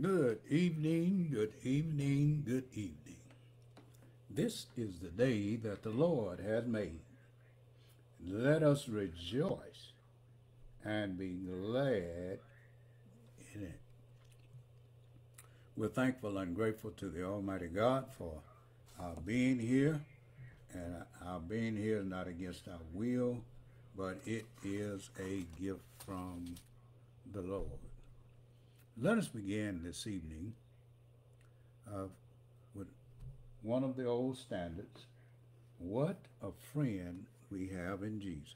Good evening, good evening, good evening. This is the day that the Lord has made. Let us rejoice and be glad in it. We're thankful and grateful to the Almighty God for our being here. And our being here is not against our will, but it is a gift from the Lord. Let us begin this evening uh, with one of the old standards What a friend we have in Jesus.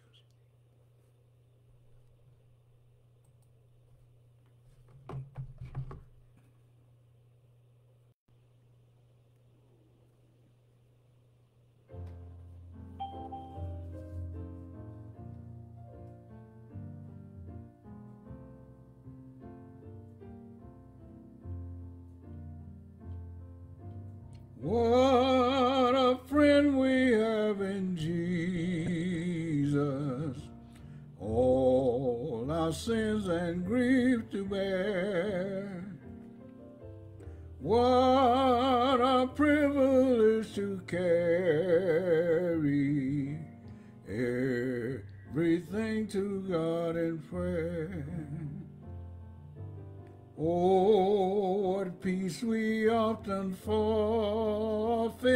Oh, what peace we often forfeit.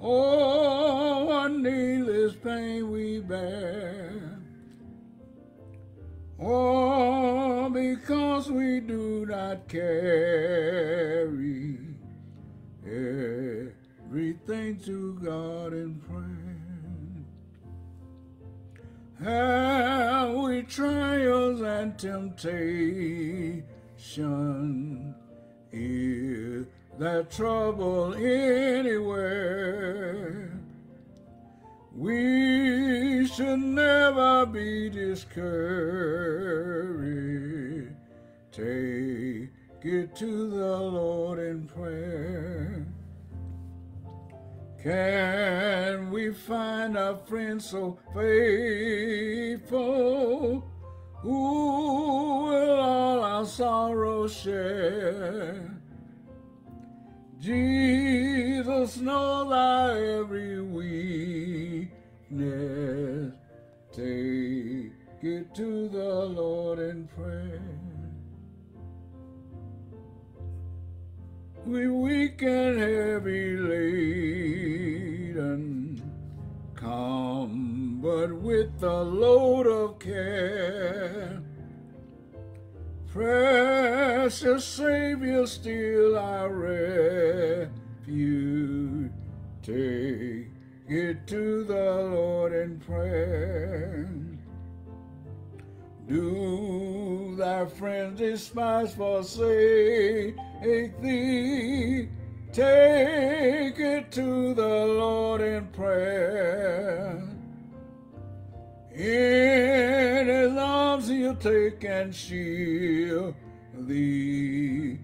Oh, what needless pain we bear. Oh, because we do not carry everything to God in prayer. Have we trials and temptation? Is there trouble anywhere? We should never be discouraged. Take it to the Lord in prayer. Can we find a friend so faithful who will all our sorrows share? Jesus knows our every weakness. Take it to the Lord in prayer. We weak and heavy laden, but with the load of care. Precious Savior, still our refuge. Take it to the Lord in prayer. Do thy friends despise, forsake thee? Take it to the Lord in prayer. In his arms he'll take and shield thee.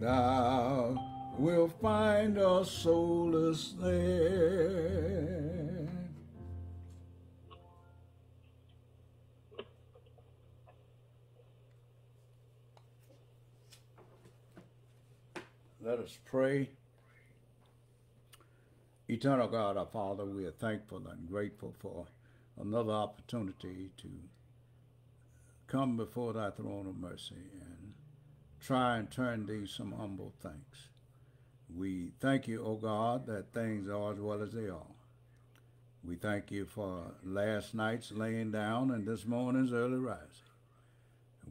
Thou wilt find a solace there. Let us pray. Eternal God, our Father, we are thankful and grateful for another opportunity to come before thy throne of mercy and try and turn thee some humble thanks. We thank you, O God, that things are as well as they are. We thank you for last night's laying down and this morning's early rising.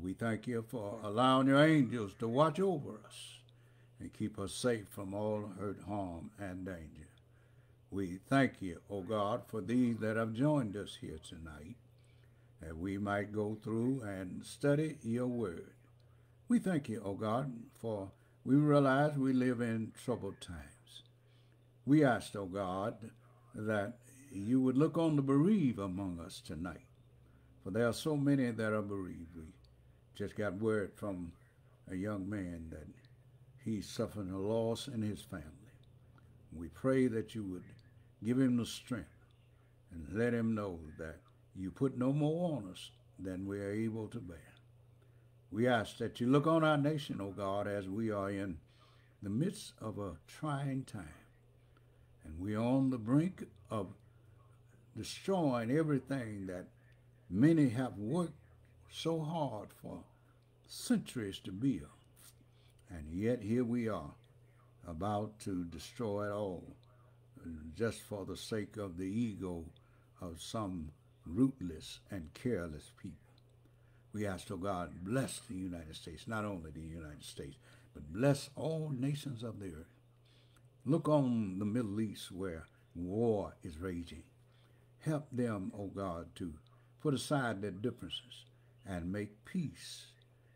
We thank you for allowing your angels to watch over us and keep us safe from all hurt, harm, and danger. We thank you, O God, for these that have joined us here tonight, that we might go through and study your word. We thank you, O God, for we realize we live in troubled times. We ask, O God, that you would look on the bereaved among us tonight, for there are so many that are bereaved. We just got word from a young man that he's suffering a loss in his family. We pray that you would give him the strength and let him know that you put no more on us than we are able to bear. We ask that you look on our nation, O God, as we are in the midst of a trying time. And we are on the brink of destroying everything that many have worked so hard for centuries to build. And yet here we are about to destroy it all just for the sake of the ego of some rootless and careless people. We ask, oh God, bless the United States, not only the United States, but bless all nations of the earth. Look on the Middle East where war is raging. Help them, O oh God, to put aside their differences and make peace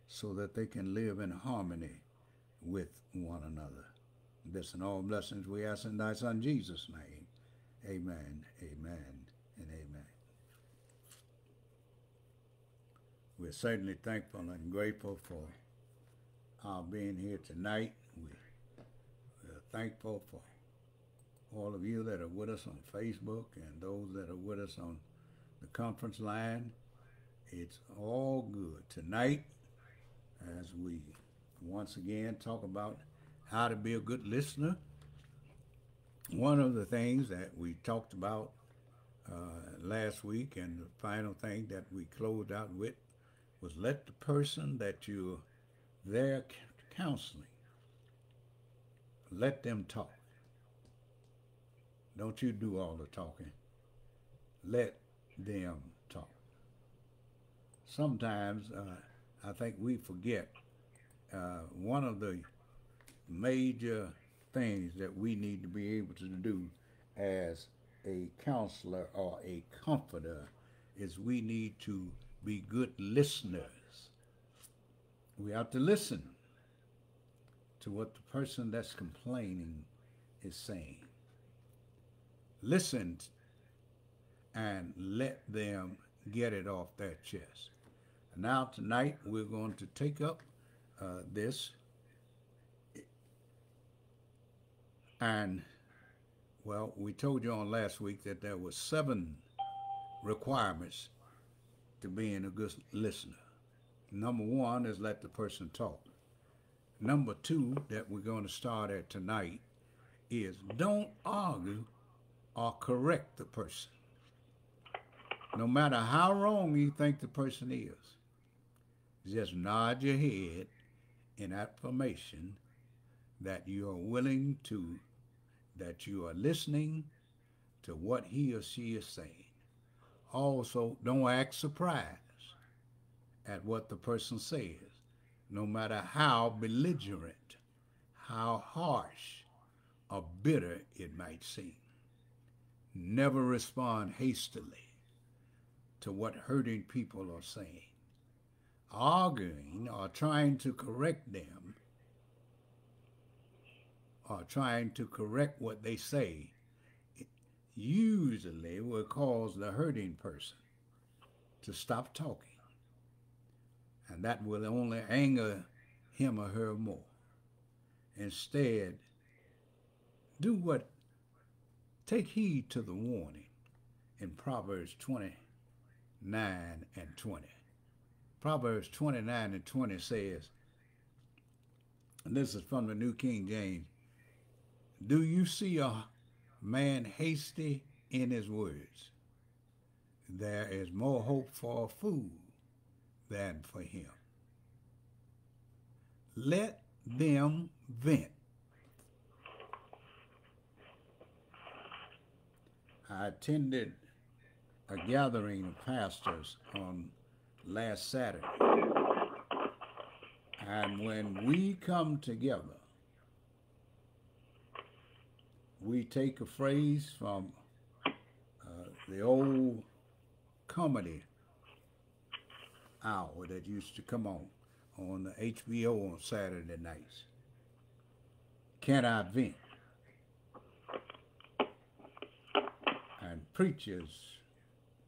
so that they can live in harmony with one another. This and all blessings we ask in thy Son Jesus' name. Amen, amen, and amen. We're certainly thankful and grateful for our being here tonight. We, we're thankful for all of you that are with us on Facebook and those that are with us on the conference line. It's all good. Tonight, as we once again talk about how to be a good listener, one of the things that we talked about uh, last week and the final thing that we closed out with was let the person that you're there counseling, let them talk. Don't you do all the talking. Let them talk. Sometimes uh, I think we forget uh, one of the major things that we need to be able to do as a counselor or a comforter is we need to be good listeners. We have to listen to what the person that's complaining is saying listen and let them get it off their chest. Now, tonight, we're going to take up uh, this. And, well, we told you on last week that there were seven requirements to being a good listener. Number one is let the person talk. Number two that we're going to start at tonight is don't argue or correct the person. No matter how wrong you think the person is, just nod your head in affirmation that you are willing to, that you are listening to what he or she is saying. Also, don't act surprised at what the person says, no matter how belligerent, how harsh or bitter it might seem. Never respond hastily to what hurting people are saying. Arguing or trying to correct them or trying to correct what they say usually will cause the hurting person to stop talking. And that will only anger him or her more. Instead, do what Take heed to the warning in Proverbs 29 and 20. Proverbs 29 and 20 says, and this is from the New King James, Do you see a man hasty in his words? There is more hope for a fool than for him. Let them vent I attended a gathering of pastors on last Saturday. And when we come together, we take a phrase from uh, the old comedy hour that used to come on on the HBO on Saturday nights. Can I vent? And preachers,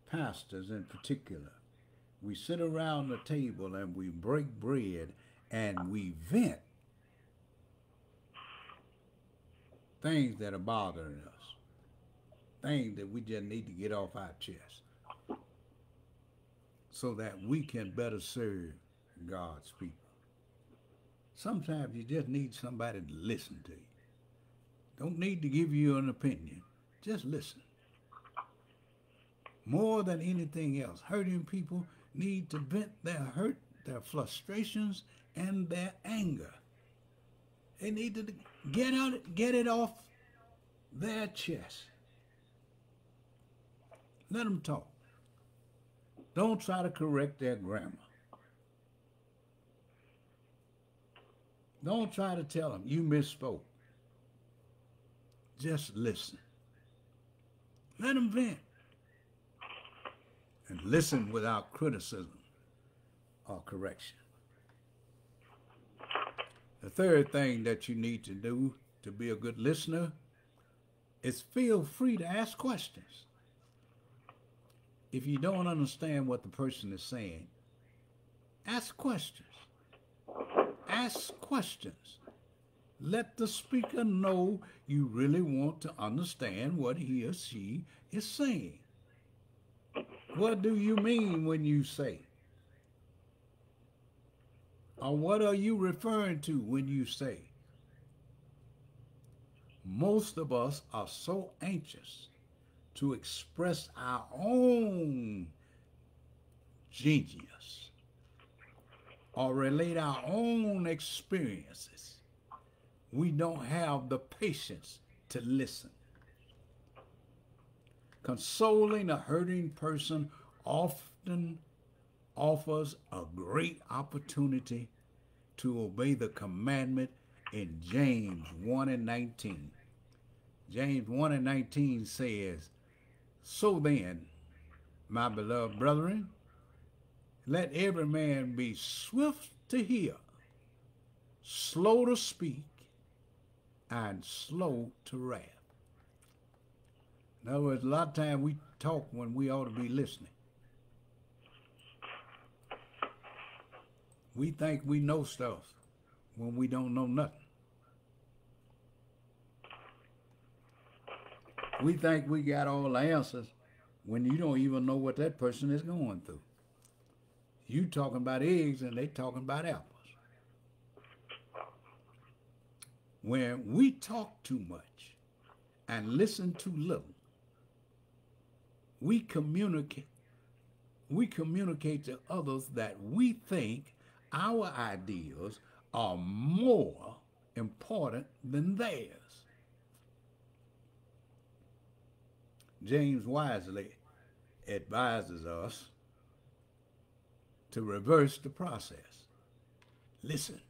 pastors in particular, we sit around the table and we break bread and we vent things that are bothering us, things that we just need to get off our chest so that we can better serve God's people. Sometimes you just need somebody to listen to you. Don't need to give you an opinion. Just listen. More than anything else, hurting people need to vent their hurt, their frustrations, and their anger. They need to get out, get it off their chest. Let them talk. Don't try to correct their grammar. Don't try to tell them you misspoke. Just listen. Let them vent. And listen without criticism or correction. The third thing that you need to do to be a good listener is feel free to ask questions. If you don't understand what the person is saying, ask questions. Ask questions. Let the speaker know you really want to understand what he or she is saying. What do you mean when you say? Or what are you referring to when you say? Most of us are so anxious to express our own genius or relate our own experiences. We don't have the patience to listen. Consoling a hurting person often offers a great opportunity to obey the commandment in James 1 and 19. James 1 and 19 says, So then, my beloved brethren, let every man be swift to hear, slow to speak, and slow to wrath. In other words, a lot of times we talk when we ought to be listening. We think we know stuff when we don't know nothing. We think we got all the answers when you don't even know what that person is going through. You talking about eggs and they talking about apples. When we talk too much and listen too little, we communicate we communicate to others that we think our ideas are more important than theirs. James wisely advises us to reverse the process. Listen.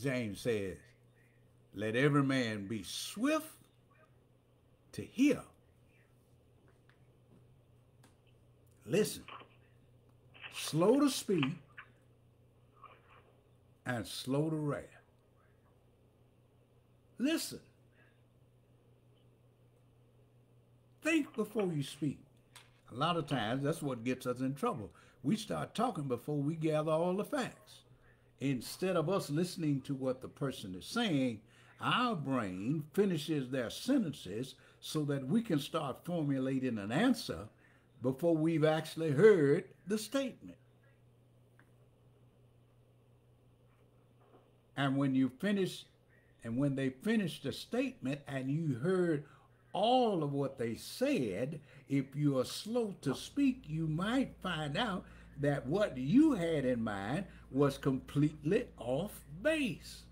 James says, let every man be swift to hear. Listen. Slow to speak and slow to wrath. Listen. Think before you speak. A lot of times, that's what gets us in trouble. We start talking before we gather all the facts. Instead of us listening to what the person is saying, our brain finishes their sentences so that we can start formulating an answer before we've actually heard the statement. And when you finish, and when they finish the statement and you heard all of what they said, if you are slow to speak, you might find out that what you had in mind was completely off base.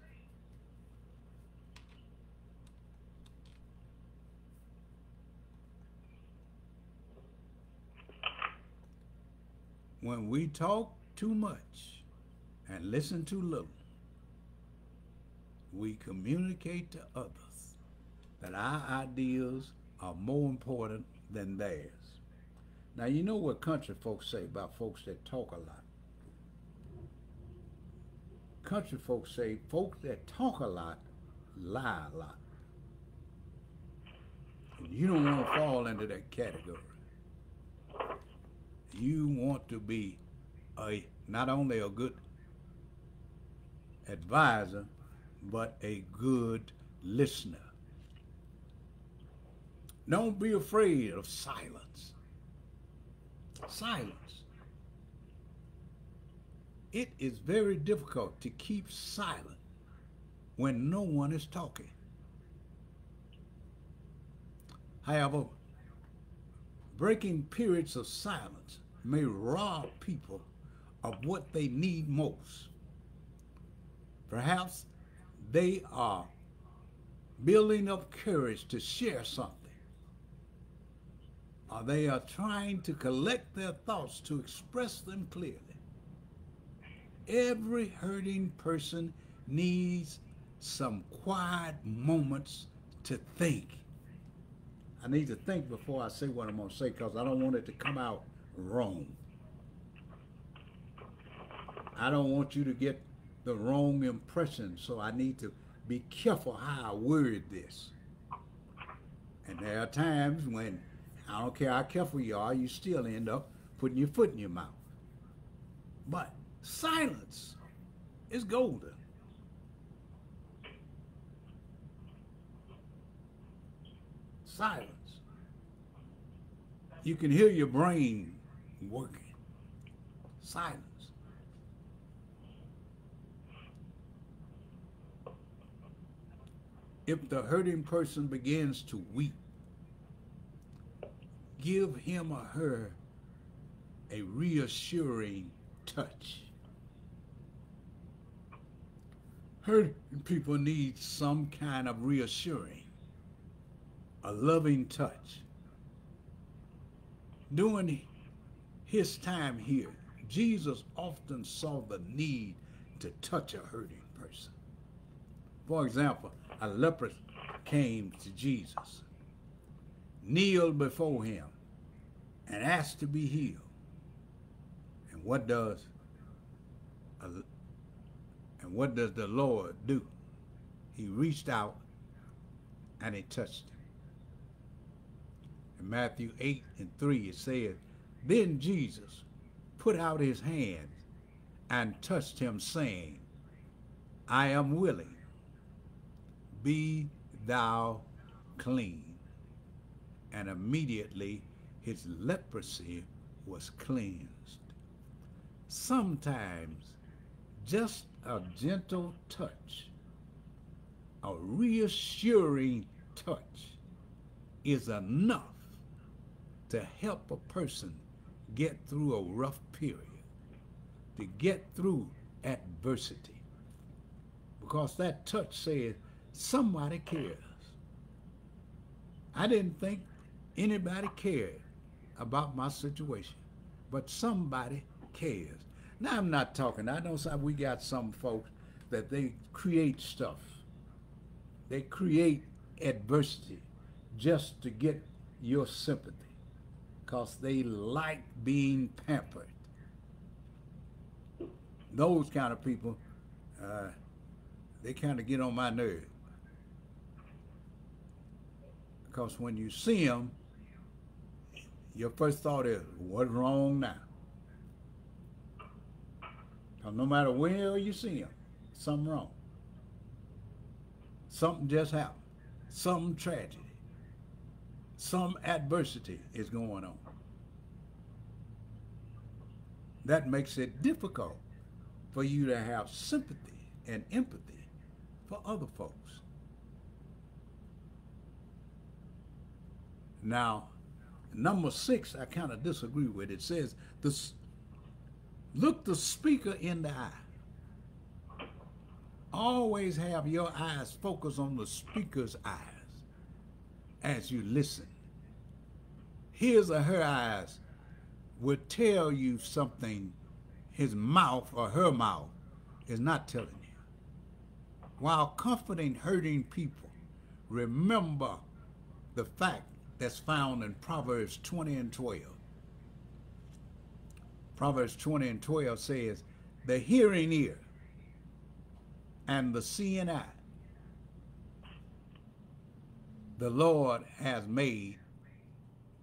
When we talk too much and listen too little, we communicate to others that our ideas are more important than theirs. Now, you know what country folks say about folks that talk a lot. Country folks say folks that talk a lot lie a lot. You don't want to fall into that category. You want to be a not only a good advisor, but a good listener. Don't be afraid of silence. Silence. it is very difficult to keep silent when no one is talking. However, breaking periods of silence may rob people of what they need most. Perhaps they are building up courage to share something, or they are trying to collect their thoughts to express them clearly. Every hurting person needs some quiet moments to think. I need to think before I say what I'm going to say because I don't want it to come out wrong. I don't want you to get the wrong impression, so I need to be careful how I word this. And there are times when I don't care how careful you are, you still end up putting your foot in your mouth. But silence is golden. Silence. You can hear your brain working. Silence. If the hurting person begins to weep, give him or her a reassuring touch. Hurting people need some kind of reassuring, a loving touch. During his time here, Jesus often saw the need to touch a hurting person. For example, a leper came to Jesus, kneeled before him, and asked to be healed. And what does and what does the Lord do? He reached out and he touched him. In Matthew 8 and 3 it says, Then Jesus put out his hand and touched him, saying, I am willing be thou clean. And immediately his leprosy was cleansed. Sometimes just a gentle touch, a reassuring touch is enough to help a person get through a rough period, to get through adversity. Because that touch says, somebody cares. I didn't think anybody cared about my situation, but somebody cares. Now I'm not talking. I know some, we got some folks that they create stuff. They create adversity just to get your sympathy because they like being pampered. Those kind of people, uh, they kind of get on my nerve. Because when you see them, your first thought is, what's wrong now? Because no matter where you see them, something wrong. Something just happened. Some tragedy. Some adversity is going on. That makes it difficult for you to have sympathy and empathy for other folks. Now, number six, I kind of disagree with. It says, this, look the speaker in the eye. Always have your eyes focused on the speaker's eyes as you listen. His or her eyes will tell you something his mouth or her mouth is not telling you. While comforting hurting people, remember the fact that's found in Proverbs 20 and 12. Proverbs 20 and 12 says, the hearing ear and the seeing eye, the Lord has made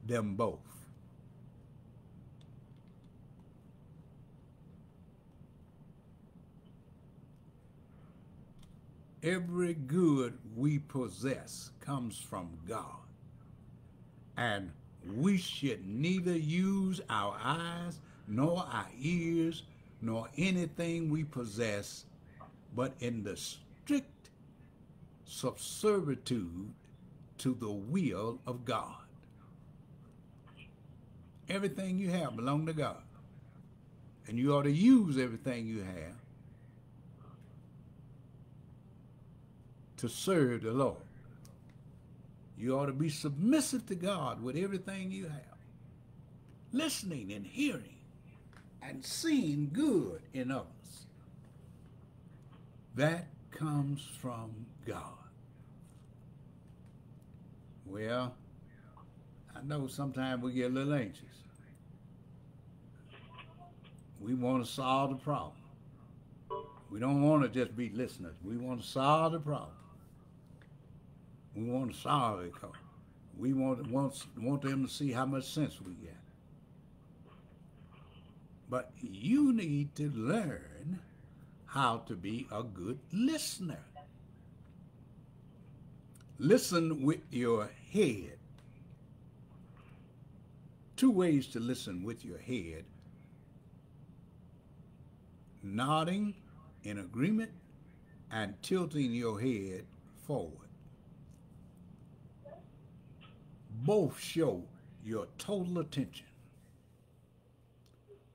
them both. Every good we possess comes from God and we should neither use our eyes nor our ears nor anything we possess, but in the strict subservitude to the will of God. Everything you have belong to God. And you ought to use everything you have to serve the Lord. You ought to be submissive to God with everything you have. Listening and hearing and seeing good in others. That comes from God. Well, I know sometimes we get a little anxious. We want to solve the problem. We don't want to just be listeners. We want to solve the problem. We want to solve it because we want, want, want them to see how much sense we got. But you need to learn how to be a good listener. Listen with your head. Two ways to listen with your head nodding in agreement and tilting your head forward. Both show your total attention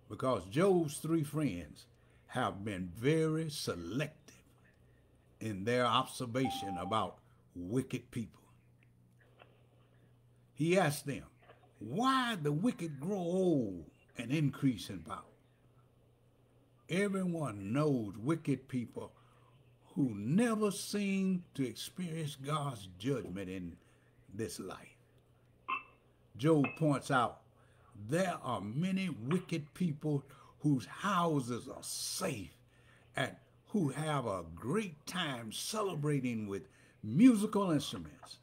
because Job's three friends have been very selective in their observation about wicked people. He asked them, why the wicked grow old and increase in power? Everyone knows wicked people who never seem to experience God's judgment in this life. Job points out there are many wicked people whose houses are safe and who have a great time celebrating with musical instruments.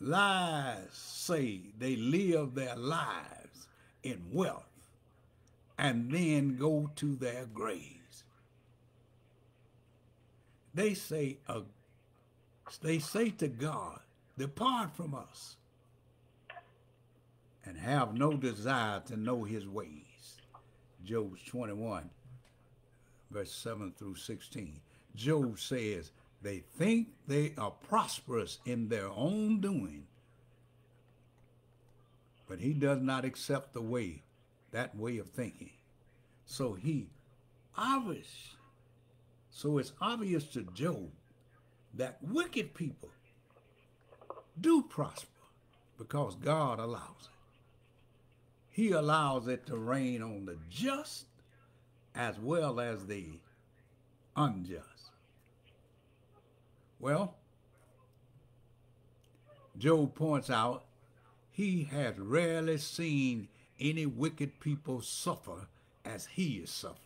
Lies say they live their lives in wealth and then go to their graves. They say, uh, they say to God, depart from us and have no desire to know his ways. Job 21, verse 7 through 16. Job says, they think they are prosperous in their own doing, but he does not accept the way, that way of thinking. So he obvious, so it's obvious to Job that wicked people do prosper because God allows it. He allows it to rain on the just as well as the unjust. Well, Job points out he has rarely seen any wicked people suffer as he is suffering.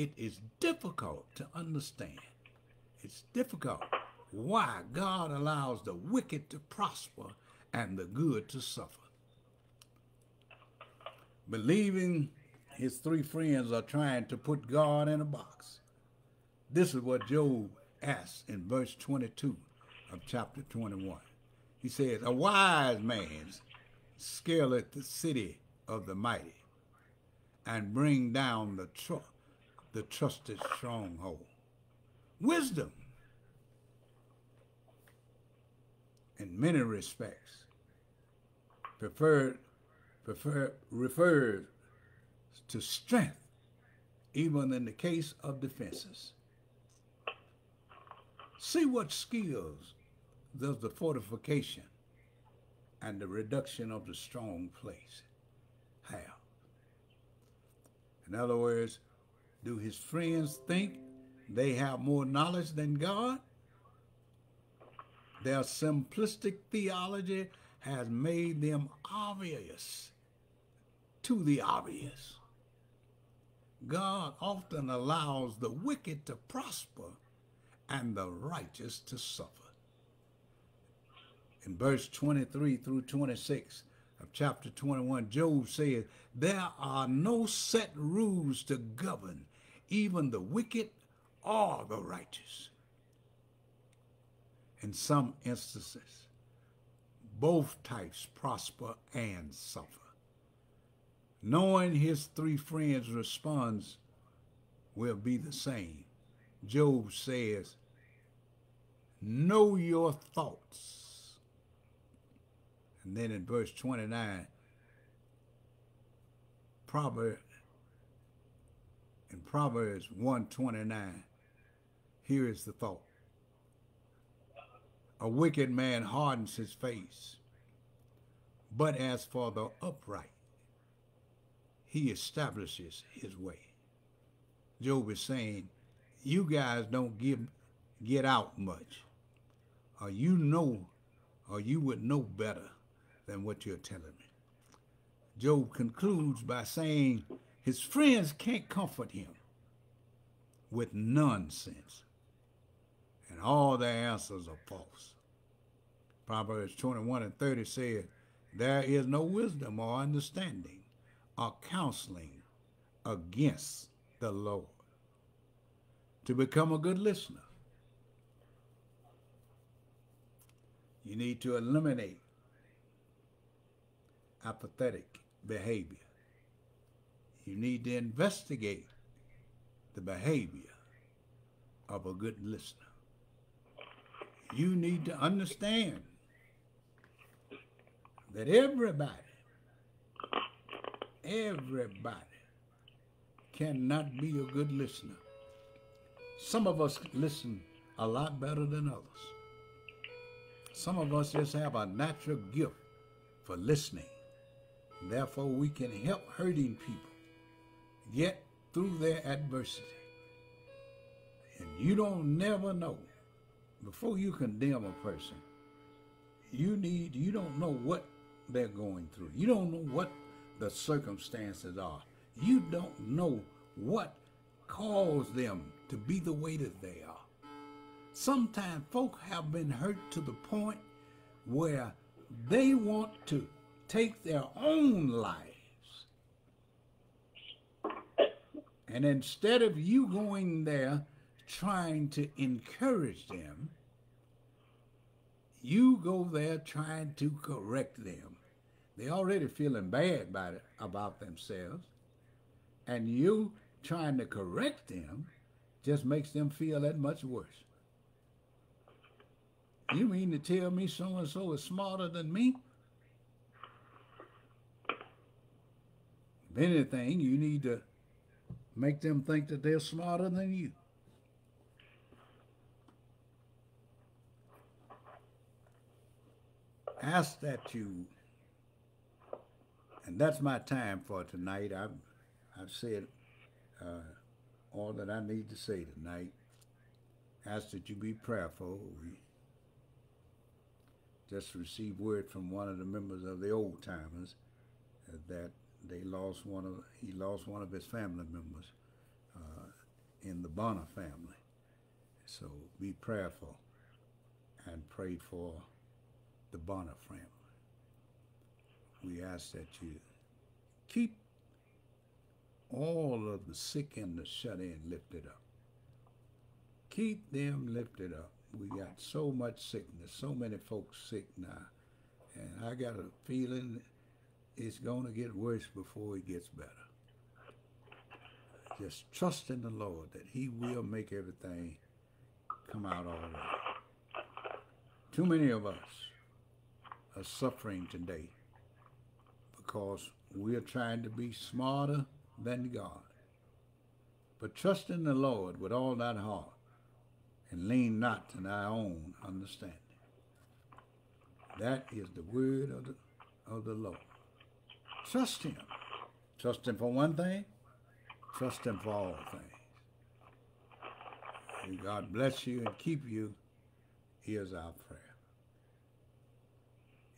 It is difficult to understand. It's difficult why God allows the wicked to prosper and the good to suffer. Believing his three friends are trying to put God in a box. This is what Job asks in verse 22 of chapter 21. He says, A wise man scaleth the city of the mighty and bring down the, tr- the trusted stronghold. Wisdom in many respects preferred, prefer, referred to strength, even in the case of defenses. See what skills does the fortification and the reduction of the strong place have. In other words, do his friends think they have more knowledge than God? Their simplistic theology has made them obvious to the obvious. God often allows the wicked to prosper and the righteous to suffer. In verse 23 through 26 of chapter 21, Job says, There are no set rules to govern even the wicked or the righteous in some instances. both types prosper and suffer. Knowing his three friends' response will be the same. Job says, Know your thoughts. And then in verse 29, Proverbs in Proverbs 129, here is the thought. A wicked man hardens his face, but as for the upright, he establishes his way. Job is saying, you guys don't give, get out much, or you know, or you would know better than what you're telling me. Job concludes by saying his friends can't comfort him with nonsense and all their answers are false. Proverbs 21 and 30 said, There is no wisdom or understanding or counseling against the Lord. To become a good listener, you need to eliminate apathetic behavior. You need to investigate the behavior of a good listener. You need to understand that everybody, everybody cannot be a good listener. Some of us listen a lot better than others. Some of us just have a natural gift for listening. Therefore, we can help hurting people get through their adversity. And you don't never know before you condemn a person. You need you don't know what they're going through. You don't know what the circumstances are. You don't know what caused them to be the way that they are. Sometimes folk have been hurt to the point where they want to take their own lives. And instead of you going there trying to encourage them, you go there trying to correct them. They're already feeling bad about it, about themselves, and you trying to correct them just makes them feel that much worse. You mean to tell me so and so is smarter than me? If anything, you need to make them think that they're smarter than you. Ask that you, and that's my time for tonight. I've, I've said uh, all that I need to say tonight. Ask that you be prayerful. We just received word from one of the members of the old timers that they lost one of he lost one of his family members uh, in the Bonner family. So be prayerful and pray for the Bonner family. We ask that you keep all of the sick and the shut in lifted up. Keep them lifted up. We got so much sickness, so many folks sick now. And I got a feeling it's going to get worse before it gets better. Just trust in the Lord that He will make everything come out all right. Too many of us are suffering today because we're trying to be smarter than God. But trust in the Lord with all that heart and lean not to thy own understanding. That is the word of the, of the Lord. Trust him. Trust him for one thing. Trust him for all things. And God bless you and keep you. Here's our prayer.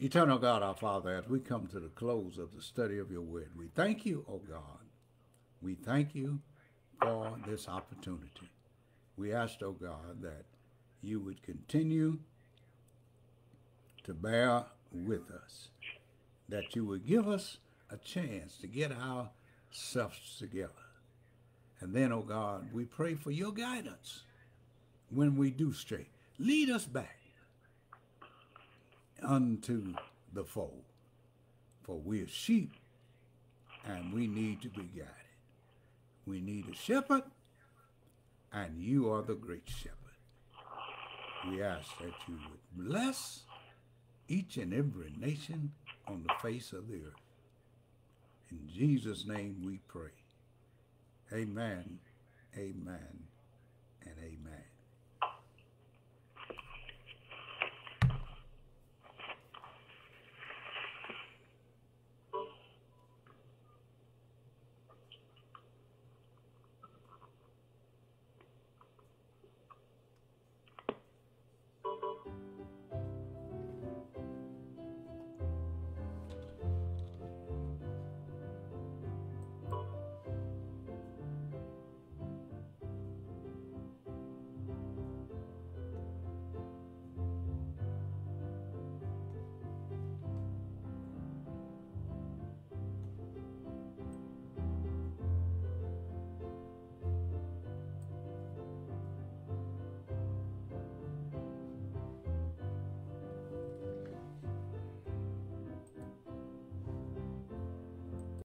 Eternal God, our Father, as we come to the close of the study of your word, we thank you, O oh God. We thank you for this opportunity. We ask, O oh God, that you would continue to bear with us, that you would give us a chance to get ourselves together. And then, oh God, we pray for your guidance when we do stray. Lead us back unto the fold. For we're sheep and we need to be guided. We need a shepherd, and you are the great shepherd. We ask that you would bless each and every nation on the face of the earth. In Jesus' name we pray. Amen, amen, and amen.